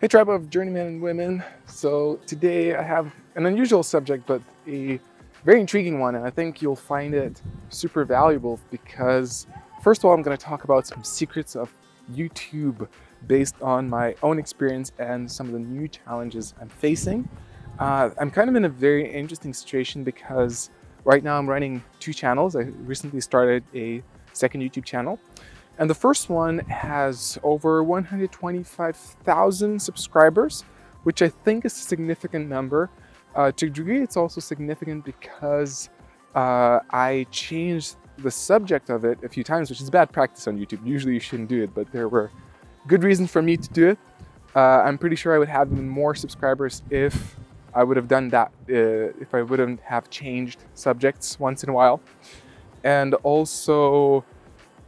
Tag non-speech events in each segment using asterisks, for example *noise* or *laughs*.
Hey tribe of journeymen and women. So today I have an unusual subject, but a very intriguing one, and I think you'll find it super valuable because first of all, I'm gonna talk about some secrets of YouTube based on my own experience and some of the new challenges I'm facing. Uh, I'm kind of in a very interesting situation because right now I'm running two channels. I recently started a second YouTube channel. And the first one has over 125,000 subscribers, which I think is a significant number. Uh, to a degree, it's also significant because uh, I changed the subject of it a few times, which is bad practice on YouTube. Usually you shouldn't do it, but there were good reasons for me to do it. Uh, I'm pretty sure I would have more subscribers if I would have done that, uh, if I wouldn't have changed subjects once in a while. And also,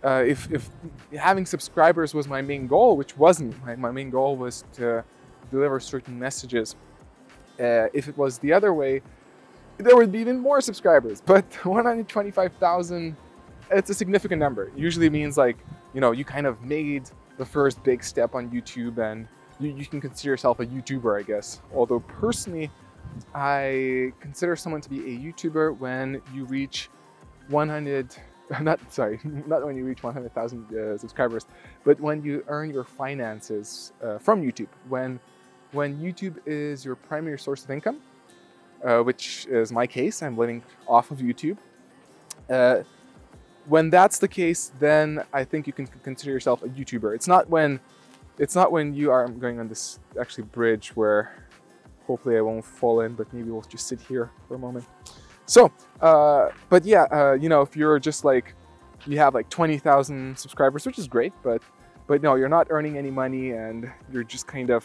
uh, if, if having subscribers was my main goal, which wasn't, my, my main goal was to deliver certain messages. Uh, if it was the other way, there would be even more subscribers. *laughs* But 125,000, it's a significant number. It usually means like, you know, you kind of made the first big step on YouTube and you, you can consider yourself a YouTuber, I guess. Although personally, I consider someone to be a YouTuber when you reach 100 *laughs* not sorry, *laughs* not when you reach 100,000 uh, subscribers, but when you earn your finances uh, from YouTube. When when YouTube is your primary source of income, uh, which is my case, I'm living off of YouTube. Uh, when that's the case, then I think you can consider yourself a YouTuber. It's not when it's not when you are I'm going on this actually bridge where hopefully I won't fall in, but maybe we'll just sit here for a moment. So, uh, but yeah, uh, you know, if you're just like, you have like 20,000 subscribers, which is great, but, but no, you're not earning any money and you're just kind of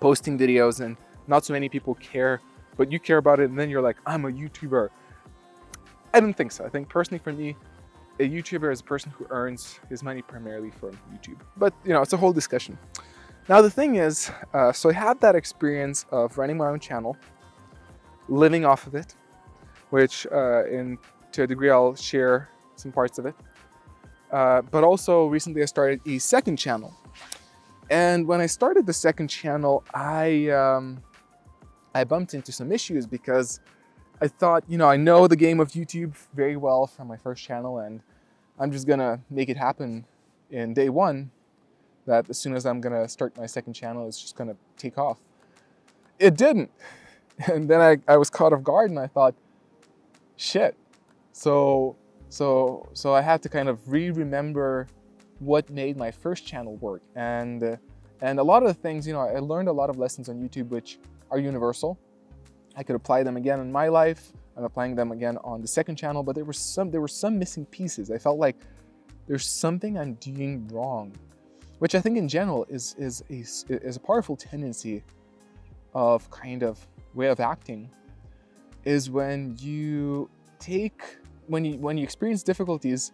posting videos and not so many people care, but you care about it. And then you're like, I'm a YouTuber. I don't think so. I think personally for me, a YouTuber is a person who earns his money primarily from YouTube. But you know, it's a whole discussion. Now the thing is, uh, so I had that experience of running my own channel, living off of it, which uh, in to a degree I'll share some parts of it. Uh, but also recently I started a second channel. And when I started the second channel, I, um, I bumped into some issues because I thought, you know, I know the game of YouTube very well from my first channel and I'm just gonna make it happen in day one that as soon as I'm gonna start my second channel, it's just gonna take off. It didn't. *laughs* And then I, I was caught off guard and I thought, shit. So so so I had to kind of re-remember what made my first channel work. And and a lot of the things, you know, I learned a lot of lessons on YouTube which are universal. I could apply them again in my life. I'm applying them again on the second channel, but there were some there were some missing pieces. I felt like there's something I'm doing wrong, which I think in general is is a, is a powerful tendency of kind of way of acting is when you take when you when you experience difficulties,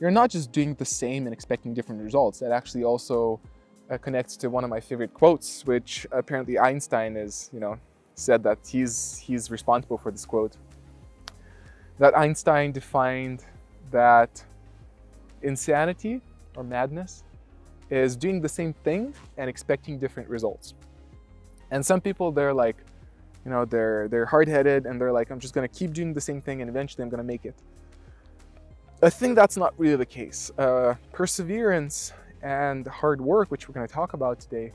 you're not just doing the same and expecting different results. That actually also uh, connects to one of my favorite quotes, which apparently Einstein is, you know, said that he's he's responsible for this quote. That Einstein defined that insanity or madness is doing the same thing and expecting different results. And some people they're like, you know, they're they're hard-headed and they're like, I'm just gonna keep doing the same thing and eventually I'm gonna make it. I think that's not really the case. Uh, perseverance and hard work, which we're gonna talk about today,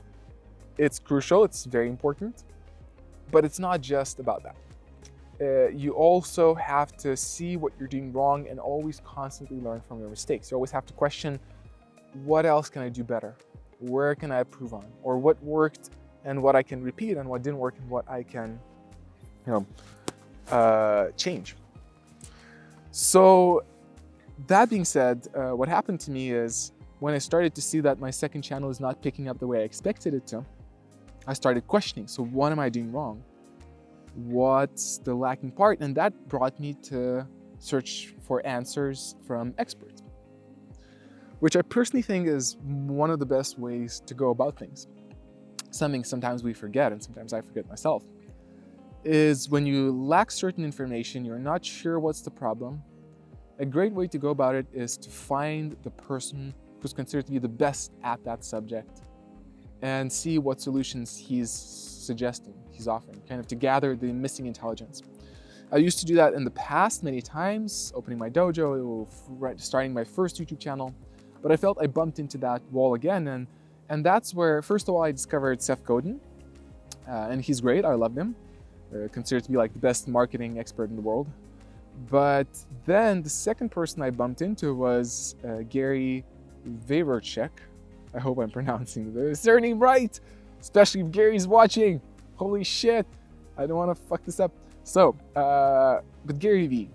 it's crucial, it's very important, but it's not just about that. Uh, you also have to see what you're doing wrong and always constantly learn from your mistakes. You always have to question, what else can I do better? Where can I improve on? Or what worked and what I can repeat and what didn't work and what I can, you know, uh, change. So that being said, uh, what happened to me is when I started to see that my second channel is not picking up the way I expected it to, I started questioning. So what am I doing wrong? What's the lacking part? And that brought me to search for answers from experts, which I personally think is one of the best ways to go about things something sometimes we forget, and sometimes I forget myself, is when you lack certain information, you're not sure what's the problem. A great way to go about it is to find the person who's considered to be the best at that subject and see what solutions he's suggesting, he's offering, kind of to gather the missing intelligence. I used to do that in the past many times, opening my dojo, starting my first YouTube channel, but I felt I bumped into that wall again, and and that's where, first of all, I discovered Seth Godin, uh, and he's great. I love him, uh, considered to be like the best marketing expert in the world. But then the second person I bumped into was uh, Gary Vaynerchuk. I hope I'm *laughs* pronouncing the surname right, especially if Gary's watching. Holy shit, I don't want to fuck this up. So, uh, but Gary Vee,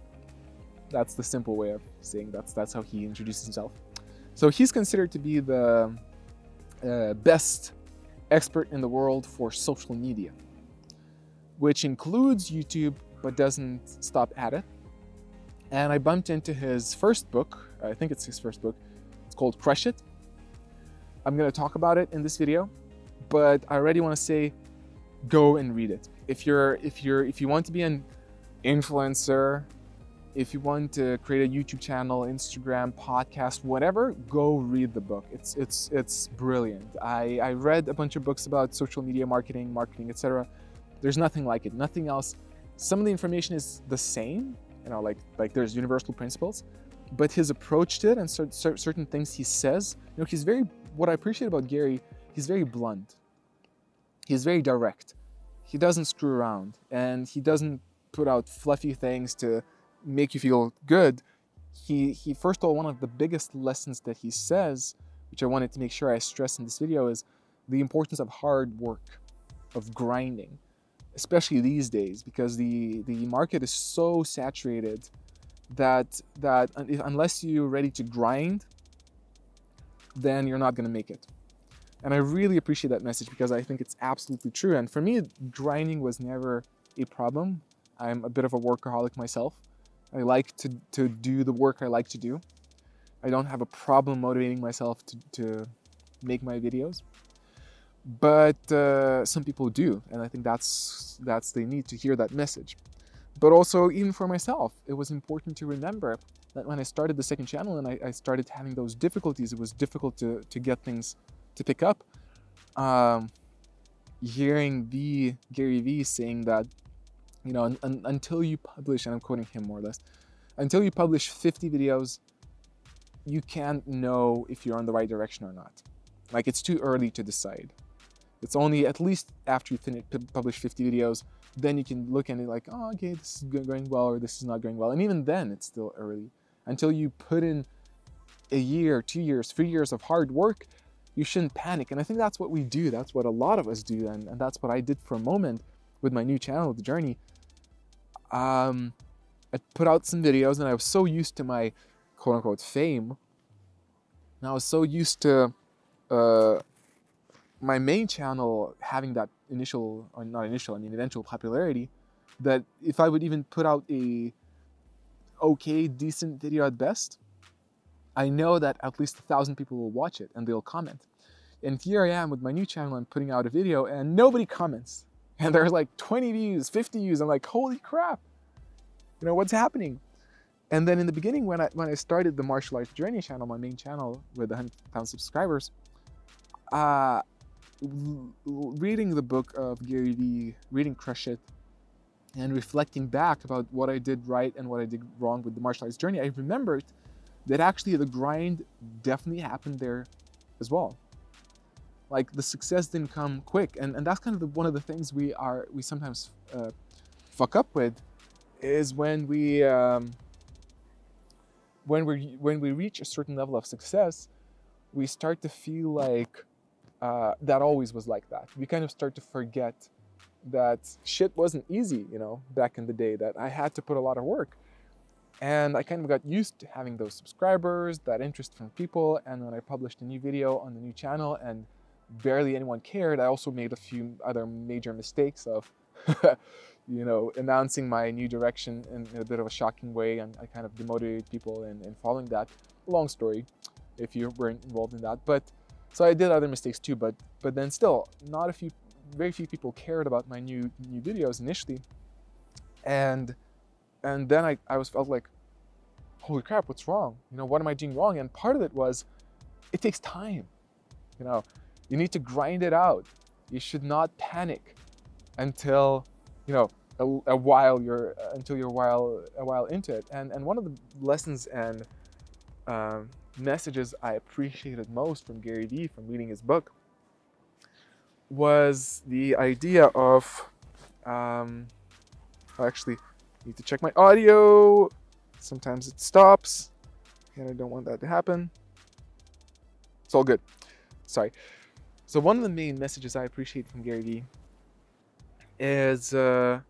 that's the simple way of saying that's that's how he introduces himself. So he's considered to be the uh, best expert in the world for social media, which includes YouTube but doesn't stop at it. And I bumped into his first book, I think it's his first book, it's called Crush It. I'm gonna talk about it in this video, but I already wanna say go and read it. If you're if you're if you want to be an influencer, if you want to create a YouTube channel, Instagram, podcast, whatever, go read the book. It's it's it's brilliant. I, I read a bunch of books about social media marketing, marketing, etc. There's nothing like it. Nothing else. Some of the information is the same, you know, like like there's universal principles, but his approach to it and certain things he says, you know, he's very. What I appreciate about Gary, he's very blunt. He's very direct. He doesn't screw around, and he doesn't put out fluffy things to make you feel good. He he first of all, one of the biggest lessons that he says, which I wanted to make sure I stress in this video, is the importance of hard work, of grinding especially these days because the the market is so saturated that that unless you're ready to grind then you're not going to make it. And i really appreciate that message because i think it's absolutely true. And for me grinding was never a problem. I'm a bit of a workaholic myself i like to, to do the work i like to do. I don't have a problem motivating myself to, to make my videos but uh, some people do and i think that's that's they need to hear that message. But also even for myself it was important to remember that when i started the second channel and i, I started having those difficulties it was difficult to, to get things to pick up. Um, hearing the gary vee saying that you know un, un, until you publish and i'm quoting him more or less until you publish 50 videos you can't know if you're on the right direction or not like it's too early to decide it's only at least after you finish publish 50 videos, then you can look at it like, oh, okay, this is going well or this is not going well. And even then, it's still early. Until you put in a year, two years, three years of hard work, you shouldn't panic. And I think that's what we do. That's what a lot of us do. And, and that's what I did for a moment with my new channel, The Journey. Um, I put out some videos and I was so used to my quote unquote fame. And I was so used to uh, my main channel having that initial, or not initial, I mean eventual popularity, that if I would even put out a okay, decent video at best, I know that at least a thousand people will watch it and they'll comment. And here I am with my new channel, I'm putting out a video and nobody comments. And there's like 20 views, 50 views. I'm like, holy crap, you know, what's happening? And then in the beginning, when I when I started the martial arts journey channel, my main channel with 100,000 subscribers, uh, reading the book of Gary Vee, reading Crush It, and reflecting back about what I did right and what I did wrong with the martial arts journey, I remembered that actually the grind definitely happened there as well. Like the success didn't come quick, and, and that's kind of the, one of the things we are we sometimes uh, fuck up with, is when we um, when we when we reach a certain level of success, we start to feel like uh, that always was like that. We kind of start to forget that shit wasn't easy, you know, back in the day, that I had to put a lot of work. And I kind of got used to having those subscribers, that interest from people. And when I published a new video on the new channel and barely anyone cared, I also made a few other major mistakes of, *laughs* you know, announcing my new direction in, in, a bit of a shocking way. And I kind of demotivated people in, in following that. Long story if you weren't involved in that. But so I did other mistakes too, but but then still, not a few, very few people cared about my new new videos initially, and and then I I was felt like, holy crap, what's wrong? You know, what am I doing wrong? And part of it was, it takes time. You know, You need to grind it out. You should not panic until, you know, a, a while you're uh, until you're a while a while into it. And and one of the lessons and um, messages I appreciated most from Gary Vee from reading his book was the idea of um, I actually need to check my audio. Sometimes it stops, and I don't want that to happen. It's all good. Sorry. So one of the main messages I appreciate from Gary Vee is uh,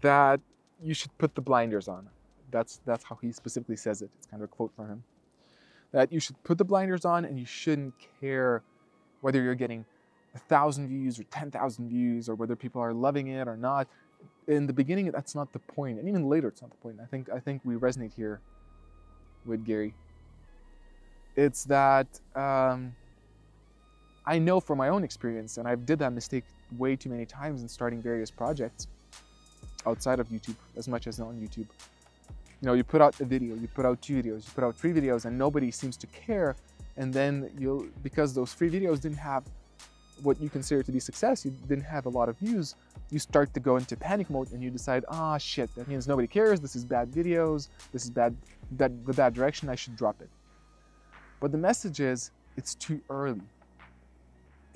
that you should put the blinders on. That's that's how he specifically says it. It's kind of a quote from him. That you should put the blinders on and you shouldn't care whether you're getting a thousand views or ten thousand views or whether people are loving it or not. In the beginning, that's not the point, and even later, it's not the point. I think I think we resonate here with Gary. It's that um, I know from my own experience, and I've did that mistake way too many times in starting various projects outside of YouTube as much as on YouTube. You know, you put out a video, you put out two videos, you put out three videos, and nobody seems to care. And then you'll, because those three videos didn't have what you consider to be success, you didn't have a lot of views, you start to go into panic mode and you decide, ah, oh, shit, that means nobody cares, this is bad videos, this is bad, that the bad direction, I should drop it. But the message is, it's too early.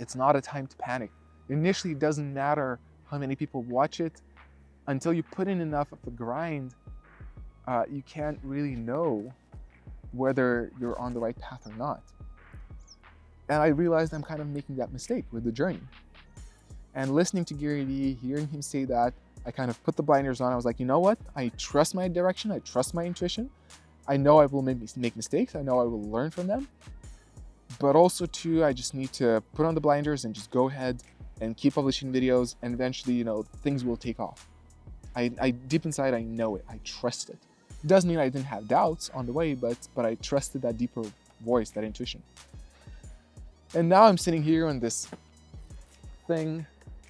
It's not a time to panic. Initially, it doesn't matter how many people watch it, until you put in enough of the grind, uh, you can't really know whether you're on the right path or not. And I realized I'm kind of making that mistake with the journey. And listening to Gary Vee, hearing him say that, I kind of put the blinders on. I was like, you know what? I trust my direction. I trust my intuition. I know I will make, make mistakes. I know I will learn from them. But also, too, I just need to put on the blinders and just go ahead and keep publishing videos. And eventually, you know, things will take off. I, I deep inside I know it. I trust it. Doesn't mean I didn't have doubts on the way, but but I trusted that deeper voice, that intuition. And now I'm sitting here on this thing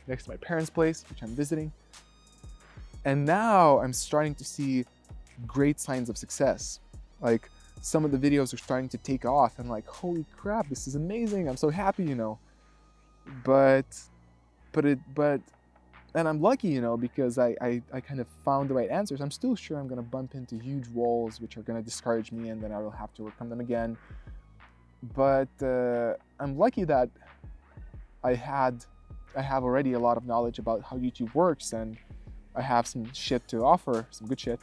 next to my parents' place, which I'm visiting. And now I'm starting to see great signs of success. Like some of the videos are starting to take off and like, holy crap, this is amazing. I'm so happy, you know. But but it but and I'm lucky, you know, because I, I, I, kind of found the right answers. I'm still sure I'm going to bump into huge walls which are going to discourage me and then I will have to overcome them again. But uh, I'm lucky that I had, I have already a lot of knowledge about how YouTube works and I have some shit to offer, some good shit.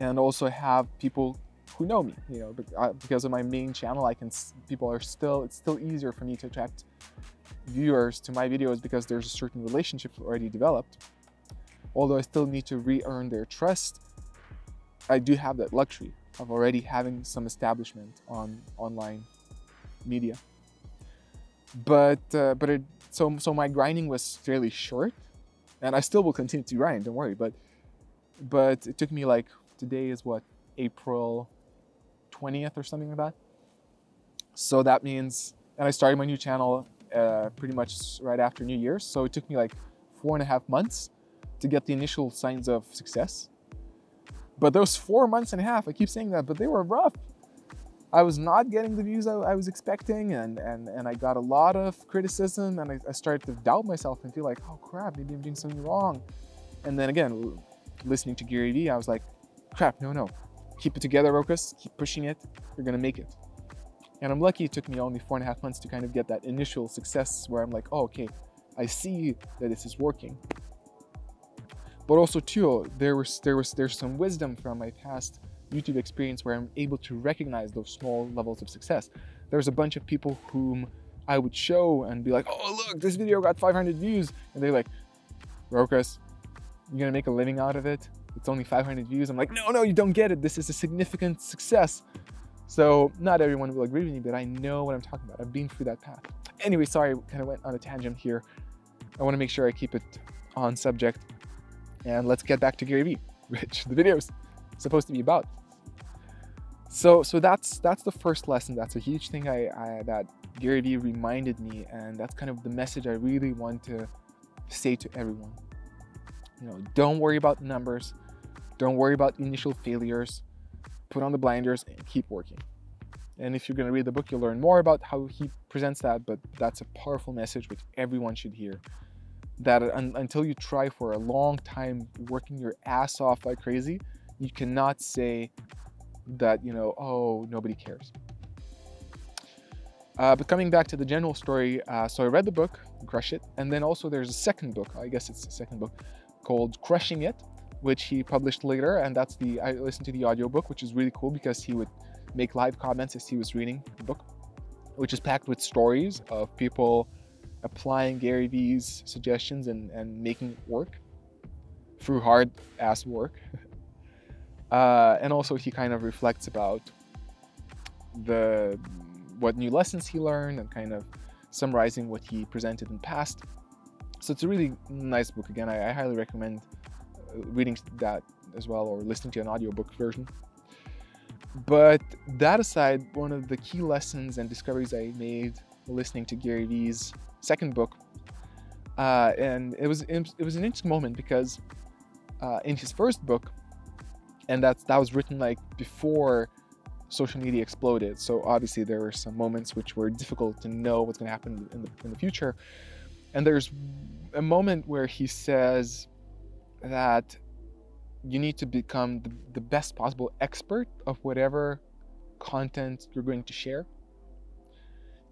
And also have people who know me, you know, uh, because of my main channel, I can, people are still, it's still easier for me to attract viewers to my videos because there's a certain relationship already developed. Although I still need to re-earn their trust, I do have that luxury of already having some establishment on online media. But uh, but it, so so my grinding was fairly short, and I still will continue to grind. Don't worry. But but it took me like today is what April 20th or something like that. So that means, and I started my new channel uh, pretty much right after New Year's. So it took me like four and a half months to get the initial signs of success. But those four months and a half, I keep saying that, but they were rough. I was not getting the views I, I was expecting, and, and, and I got a lot of criticism, and I, I started to doubt myself and feel like, oh crap, maybe I'm doing something wrong. And then again, listening to Gary Vee, I was like, crap, no, no. Keep it together, Rokas. Keep pushing it. You're gonna make it. And I'm lucky it took me only four and a half months to kind of get that initial success where I'm like, oh, okay, I see that this is working. But also too, there was there was there's some wisdom from my past YouTube experience where I'm able to recognize those small levels of success. There's a bunch of people whom I would show and be like, oh look, this video got 500 views, and they're like, Rokas, you're gonna make a living out of it. It's only 500 views. I'm like, no, no, you don't get it. This is a significant success. So not everyone will agree with me, but I know what I'm talking about. I've been through that path. Anyway, sorry, kind of went on a tangent here. I want to make sure I keep it on subject. And let's get back to Gary Vee, *laughs* which the video is supposed to be about. So, so that's that's the first lesson. That's a huge thing I, I that Gary Vee reminded me, and that's kind of the message I really want to say to everyone. You know, don't worry about the numbers. Don't worry about initial failures put on the blinders and keep working. And if you're going to read the book, you'll learn more about how he presents that. But that's a powerful message which everyone should hear. That un- until you try for a long time working your ass off like crazy, you cannot say that, you know, oh, nobody cares. Uh, but coming back to the general story, uh, so I read the book, Crush It, and then also there's a second book, I guess it's the second book, called Crushing It, which he published later, and that's the I listened to the audiobook, which is really cool because he would make live comments as he was reading the book, which is packed with stories of people applying Gary Vee's suggestions and, and making it work through hard ass work. *laughs* uh, and also he kind of reflects about the what new lessons he learned and kind of summarizing what he presented in past. So it's a really nice book. Again, I, I highly recommend reading that as well or listening to an audiobook version. But that aside, one of the key lessons and discoveries I made listening to Gary Vee's second book, uh, and it was it was an interesting moment because uh, in his first book, and that's that was written like before social media exploded. So obviously there were some moments which were difficult to know what's going to happen in the, in the future. And there's a moment where he says that you need to become the, the best possible expert of whatever content you're going to share.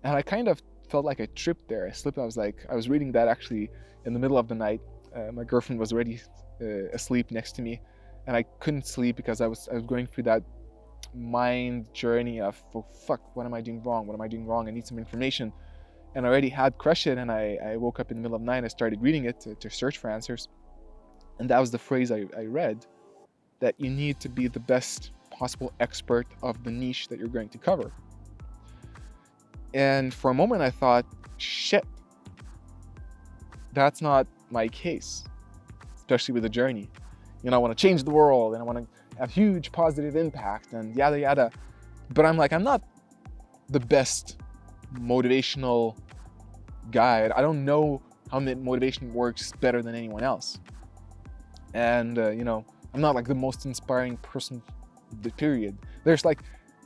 And I kind of felt like I tripped there. I slipped. I was like, I was reading that actually in the middle of the night. Uh, my girlfriend was already uh, asleep next to me, and I couldn't sleep because I was I was going through that mind journey of oh, fuck, what am I doing wrong? What am I doing wrong? I need some information. And I already had Crush It, and I, I woke up in the middle of the night and I started reading it to, to search for answers. And that was the phrase I, I read that you need to be the best possible expert of the niche that you're going to cover. And for a moment, I thought, shit, that's not my case, especially with the journey. You know, I want to change the world and I want to have huge positive impact and yada yada. But I'm like, I'm not the best motivational guide. I don't know how motivation works better than anyone else. And, uh, you know, I'm not like the most inspiring person, the period. There's like,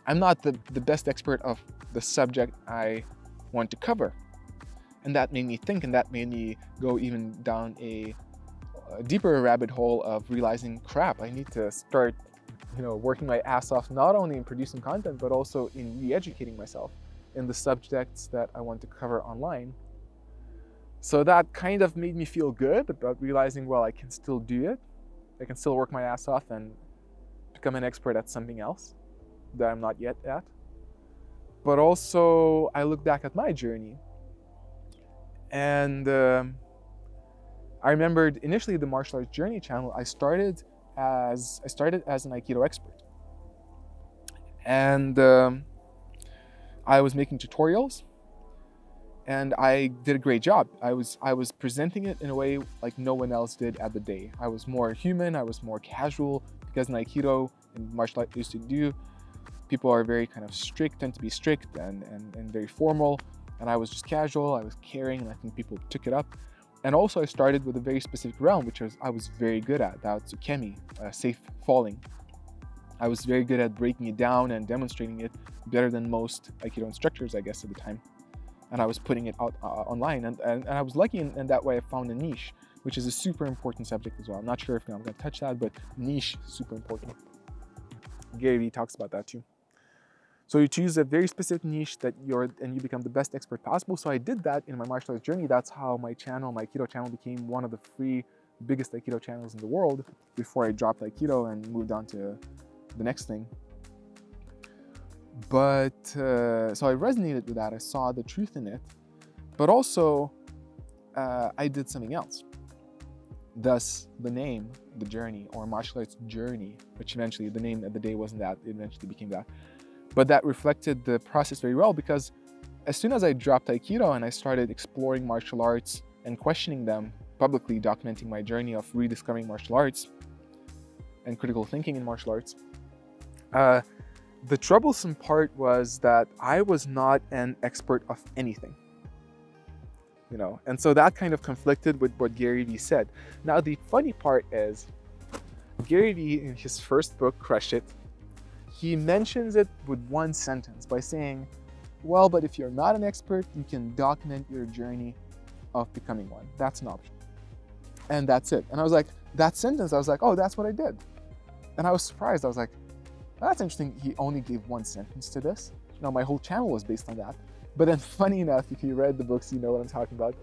I'm not the, the best expert of the subject I want to cover. And that made me think and that made me go even down a a deeper rabbit hole of realizing, crap, I need to start, you know, working my ass off not only in producing content but also in re-educating myself in the subjects that I want to cover online. So that kind of made me feel good about realizing, well, I can still do it. I can still work my ass off and become an expert at something else that I'm not yet at. But also, I look back at my journey and um, I remembered initially the martial arts journey channel. I started as I started as an Aikido expert, and um, I was making tutorials, and I did a great job. I was I was presenting it in a way like no one else did at the day. I was more human. I was more casual because in Aikido and martial art used to do, people are very kind of strict, tend to be strict and, and, and very formal. And I was just casual. I was caring, and I think people took it up. And also I started with a very specific realm, which was I was very good at, that's Ukemi, uh, safe falling. I was very good at breaking it down and demonstrating it better than most Aikido instructors, I guess, at the time. And I was putting it out uh, online. And, and, and, I was lucky in, in, that way I found a niche, which is a super important subject as well. I'm not sure if I'm going to touch that, but niche, super important. Gary Vee talks about that too. So you choose a very specific niche that you're and you become the best expert possible. So I did that in my martial arts journey. That's how my channel, my Aikido channel, became one of the three biggest Aikido channels in the world before I dropped Aikido and moved on to the next thing. But uh, so I resonated with that. I saw the truth in it, but also uh, I did something else. Thus, the name, the journey, or martial arts journey, which eventually the name of the day wasn't that. It eventually became that. But that reflected the process very well because as soon as I dropped Aikido and I started exploring martial arts and questioning them, publicly documenting my journey of rediscovering martial arts and critical thinking in martial arts, uh, the troublesome part was that I was not an expert of anything. You know, and so that kind of conflicted with what Gary Vee said. Now, the funny part is, Gary Vee, in his first book, Crush It, he mentions it with one sentence by saying, well, but if you're not an expert, you can document your journey of becoming one. That's an option. And that's it. And I was like, that sentence, I was like, oh, that's what I did. And I was surprised. I was like, that's interesting. He only gave one sentence to this. Now, my whole channel was based on that. But then, *laughs* funny enough, if you read the books, you know what I'm talking about.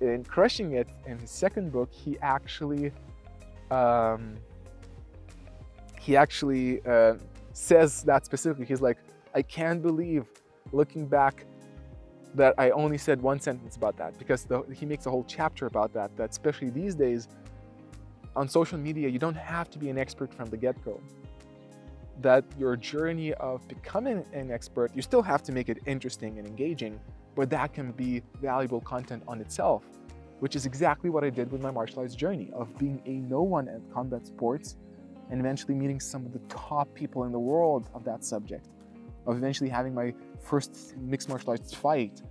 In Crushing It, in his second book, he actually, um, he actually uh, says that specifically. He's like, I can't believe, looking back, that I only said one sentence about that because the, he makes a whole chapter about that. That especially these days, on social media, you don't have to be an expert from the get-go that your journey of becoming an expert, you still have to make it interesting and engaging, but that can be valuable content on itself, which is exactly what I did with my martial arts journey of being a no one at combat sports and eventually meeting some of the top people in the world of that subject, of eventually having my first mixed martial arts fight,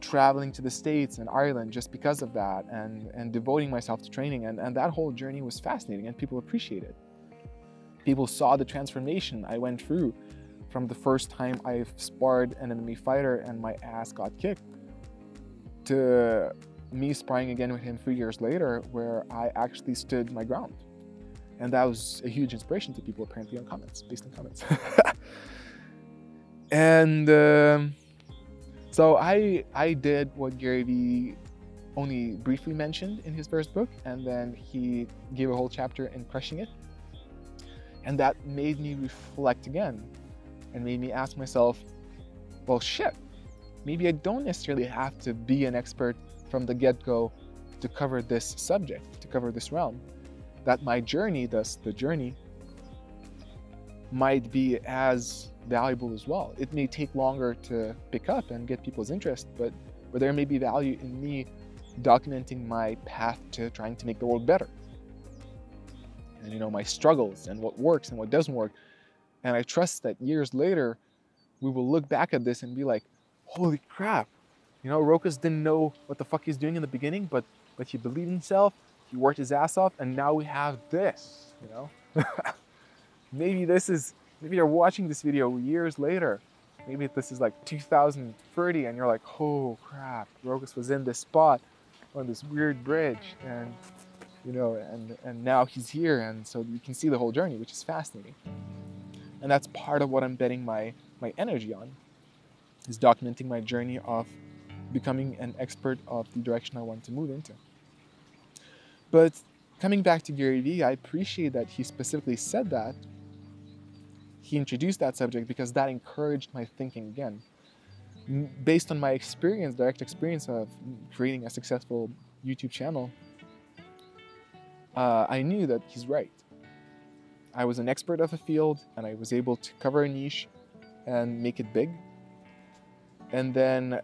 traveling to the States and Ireland just because of that, and, and devoting myself to training. And, and that whole journey was fascinating and people appreciated. People saw the transformation I went through from the first time I sparred an enemy fighter and my ass got kicked to me sparring again with him three years later where I actually stood my ground. And that was a huge inspiration to people apparently on comments, based on comments. *laughs* and um, so I, I did what Gary Vee only briefly mentioned in his first book, and then he gave a whole chapter in Crushing It, and that made me reflect again and made me ask myself, well, shit, maybe I don't necessarily have to be an expert from the get go to cover this subject, to cover this realm. That my journey, thus the journey, might be as valuable as well. It may take longer to pick up and get people's interest, but, but there may be value in me documenting my path to trying to make the world better and you know my struggles and what works and what doesn't work. And i trust that years later we will look back at this and be like holy crap. You know rokas didn't know what the fuck he's doing in the beginning but but he believed in himself he worked his ass off and now we have this you know? *laughs* Maybe this is maybe you're watching this video years later. Maybe this is like 2030 and you're like oh crap rokas was in this spot on this weird bridge and you know, and, and now he's here, and so you can see the whole journey, which is fascinating. And that's part of what I'm betting my, my energy on, is documenting my journey of becoming an expert of the direction I want to move into. But coming back to Gary Vee, I appreciate that he specifically said that. He introduced that subject because that encouraged my thinking again. Based on my experience, direct experience of creating a successful YouTube channel, uh, I knew that he's right. I was an expert of a field and I was able to cover a niche and make it big. And then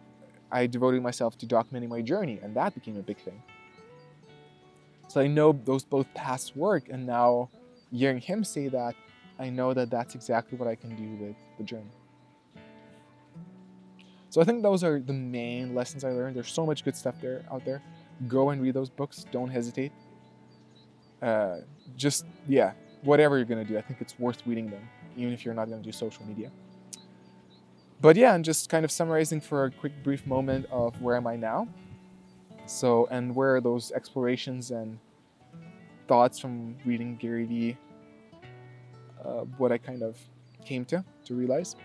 I devoted myself to documenting my journey, and that became a big thing. So I know those both paths work, and now hearing him say that, I know that that's exactly what I can do with the journey. So I think those are the main lessons I learned. There's so much good stuff there out there. Go and read those books. Don't hesitate uh, just yeah, whatever you're gonna do, I think it's worth reading them, even if you're not gonna do social media. But yeah, and just kind of summarizing for a quick brief moment of where am I now. So and where are those explorations and thoughts from reading Gary Vee, uh, what I kind of came to to realize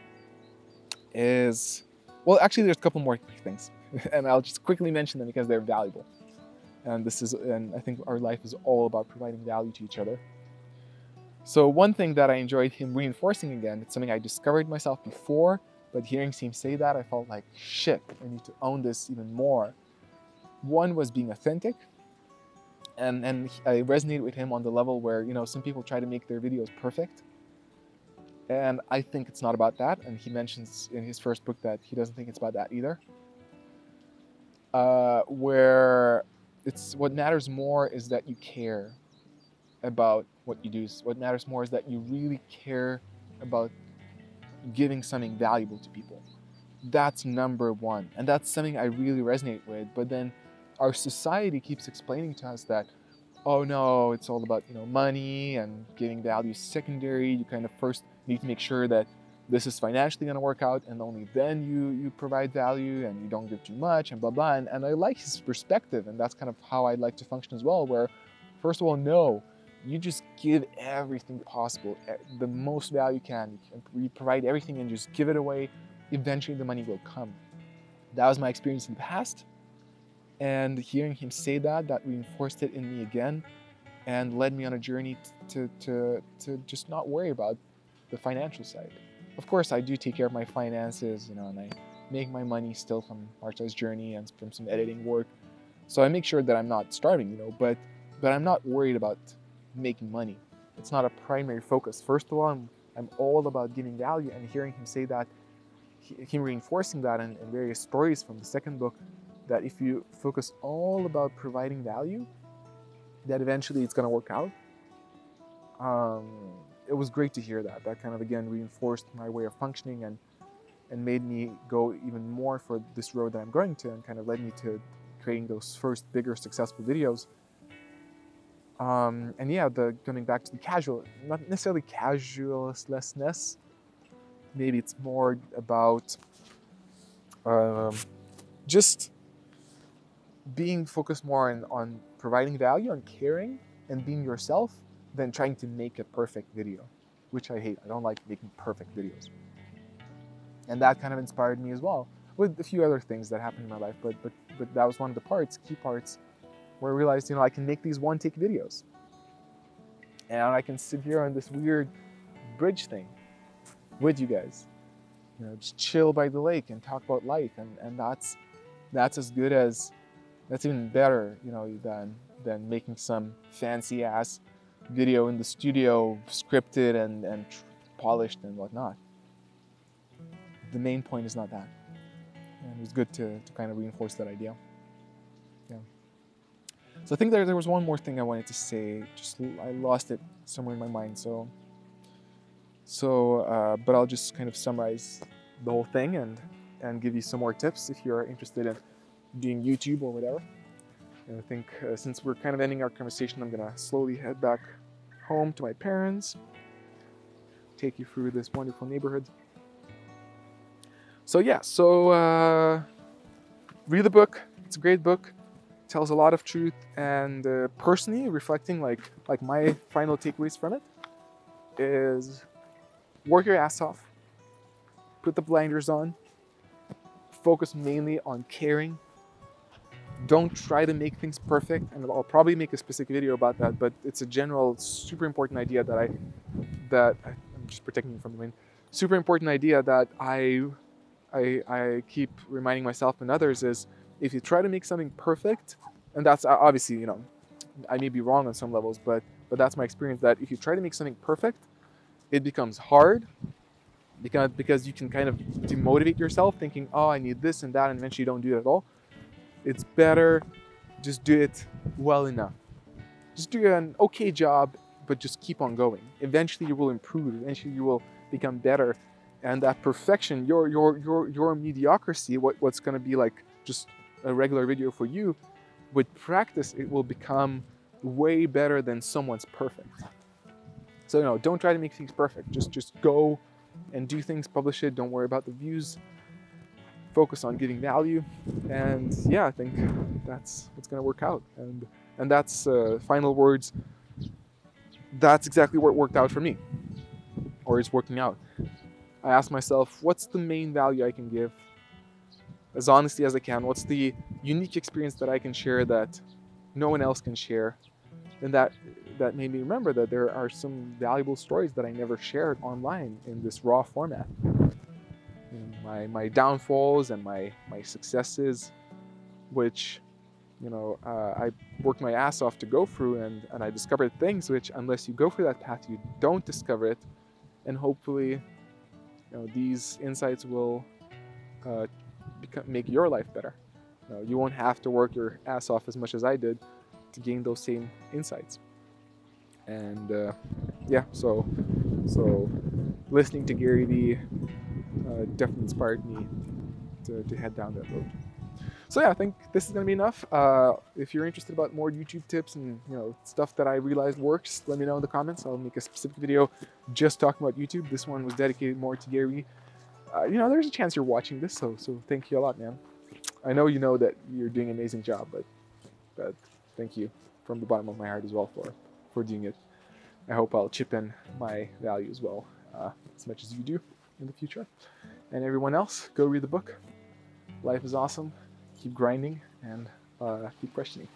is well, actually, there's a couple more things, *laughs* and I'll just quickly mention them because they're valuable and this is and I think our life is all about providing value to each other. So one thing that I enjoyed him reinforcing again, it's something I discovered myself before, but hearing him say that, I felt like shit, I need to own this even more. One was being authentic, and and I resonated with him on the level where you know some people try to make their videos perfect, and I think it's not about that. And he mentions in his first book that he doesn't think it's about that either. Uh, where it's what matters more is that you care about what you do. What matters more is that you really care about giving something valuable to people. That's number one. And that's something I really resonate with. But then our society keeps explaining to us that, oh no, it's all about, you know, money and giving value secondary. You kind of first need to make sure that this is financially going to work out and only then you you provide value and you don't give too much and blah blah. And, and i like his perspective and that's kind of how i'd like to function as well where first of all no you just give everything possible eh, the most value you can. You provide everything and just give it away. Eventually the money will come. That was my experience in the past. And hearing him say that that reinforced it in me again and led me on a journey to, to, to just not worry about the financial side of course, I do take care of my finances, you know, and I make my money still from martial arts journey and from some editing work. So I make sure that I'm not starving, you know, but but I'm not worried about making money. It's not a primary focus. First of all, I'm, I'm all about giving value and hearing him say that, him reinforcing that in, in various stories from the second book, that if you focus all about providing value, that eventually it's going to work out. Um, it was great to hear that. That kind of again reinforced my way of functioning and and made me go even more for this road that I'm going to and kind of led me to creating those first bigger successful videos. Um, and yeah, the coming back to the casual, not necessarily casuallessness. Maybe it's more about um, just being focused more on, on providing value, on caring, and being yourself than trying to make a perfect video, which I hate. I don't like making perfect videos. And that kind of inspired me as well, with a few other things that happened in my life. But but but that was one of the parts, key parts, where I realized, you know, I can make these one-take videos, and I can sit here on this weird bridge thing with you guys, you know, just chill by the lake and talk about life, and and that's that's as good as that's even better, you know, than than making some fancy ass video in the studio, scripted and, and polished and whatnot. The main point is not that. And it was good to, to kind of reinforce that idea. Yeah. So I think there, there was one more thing I wanted to say. Just I lost it somewhere in my mind. So, so uh, but I'll just kind of summarize the whole thing and and give you some more tips if you're interested in doing YouTube or whatever. And I think uh, since we're kind of ending our conversation, I'm gonna slowly head back home to my parents, take you through this wonderful neighborhood. So yeah, so uh, read the book. It's a great book. tells a lot of truth, and uh, personally, reflecting like like my final takeaways from it is work your ass off, put the blinders on, focus mainly on caring don't try to make things perfect and i'll probably make a specific video about that but it's a general super important idea that i that i'm just protecting you from the wind. Super important idea that i i i keep reminding myself and others is if you try to make something perfect and that's obviously you know i may be wrong on some levels but but that's my experience that if you try to make something perfect it becomes hard because because you can kind of demotivate yourself thinking oh i need this and that and eventually you don't do it at all it's better just do it well enough. Just do an okay job, but just keep on going. Eventually you will improve, eventually you will become better. And that perfection, your your your your mediocrity, what, what's gonna be like just a regular video for you, with practice it will become way better than someone's perfect. So you know, don't try to make things perfect. Just just go and do things, publish it, don't worry about the views focus on giving value. And yeah, I think that's what's going to work out. And and that's uh, final words. That's exactly what worked out for me, or is working out. I asked myself, what's the main value I can give, as honestly as I can? What's the unique experience that I can share that no one else can share? And that that made me remember that there are some valuable stories that I never shared online in this raw format my, my downfalls and my, my successes, which, you know, uh, I worked my ass off to go through and, and I discovered things which, unless you go through that path, you don't discover it. And hopefully, you know, these insights will uh, become, make your life better. You, know, you won't have to work your ass off as much as I did to gain those same insights. And uh, yeah, so so listening to Gary Vee uh, definitely inspired me to, to head down that road. So yeah, I think this is gonna be enough. Uh, if you're interested about more YouTube tips and you know stuff that I realized works, let me know in the comments. I'll make a specific video just talking about YouTube. This one was dedicated more to Gary. Uh, you know, there's a chance you're watching this, so so thank you a lot, man. I know you know that you're doing an amazing job, but but thank you from the bottom of my heart as well for for doing it. I hope I'll chip in my value as well, uh, as much as you do in the future. And everyone else, go read the book. Life is awesome. Keep grinding and uh, keep questioning.